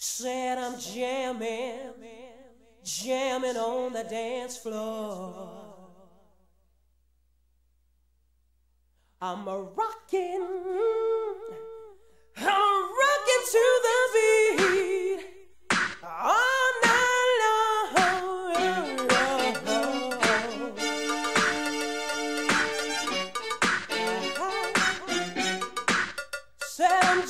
Said I'm jamming, jamming on the dance floor. I'm a rocking, I'm a rocking to the beat all night long. Said I'm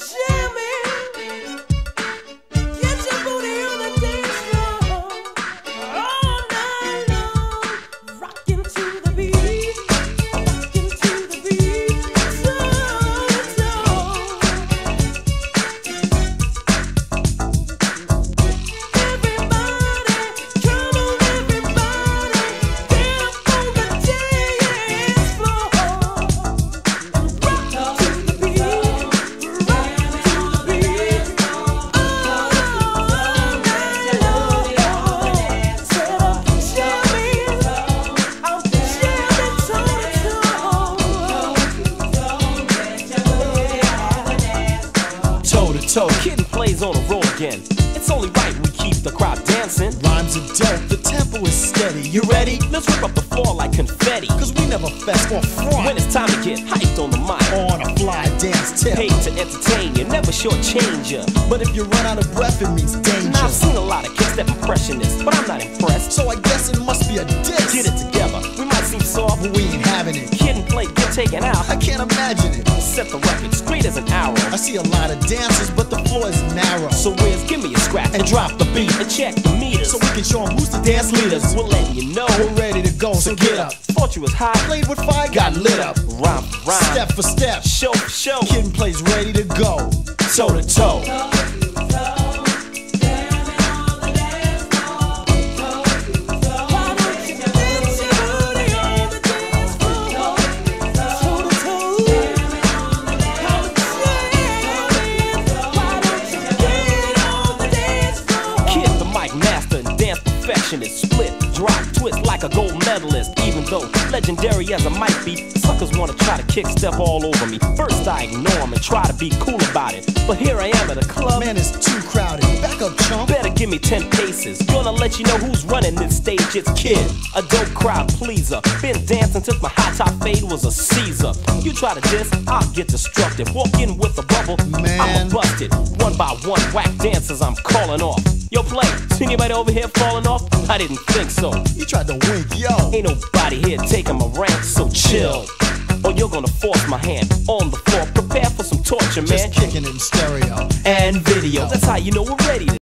toe to toe. Kid plays on a roll again. It's only right we keep the crowd dancing. Rhymes are dope, the tempo is steady. You ready? Let's rip up the floor like confetti. Cause we never fess or front. When it's time to get hyped on the mic, on a fly dance tip. paid to entertain you, never shortchange you. But if you run out of breath, it means danger. Now I've seen a lot of kids that impressionists, but I'm not impressed. So I guess it must be a diss. Get it together. We might seem soft, But we ain't having it. kid and play get taken out. I can't imagine it. Set the record straight as an arrow. See a lot of dancers, but the floor is narrow. So Wiz, give me a scratch and drop the beat. and check the meters. So we can show show 'em who's the dance leaders. We'll let you know. We're ready to go, so get up. Thought you was high. Played with fire, got lit up. Rhyme rhyme. Step for step. Show for show. Kid plays ready to go. Toe to toe. Perfectionist. Split, drop, twist like a gold medalist. Though legendary as I might be, suckers wanna try to kick step all over me. First I ignore 'em and try to be cool about it. But here I am at a club. Man, it's too crowded. Back up, chump. Better give me 10 paces. Gonna let you know who's running this stage. It's Kid, a dope crowd pleaser. Been dancing since my high top fade was a Caesar. You try to diss, I'll get destructive. Walk in with a bubble, Man. I'm busted. One by one, whack dancers I'm calling off. Yo, play, see anybody over here falling off? I didn't think so. You tried to wink, yo. Ain't nobody here taking my rank, so chill. Or you're gonna force my hand on the floor. Prepare for some torture, man. Just kicking in stereo. And video. That's how you know we're ready to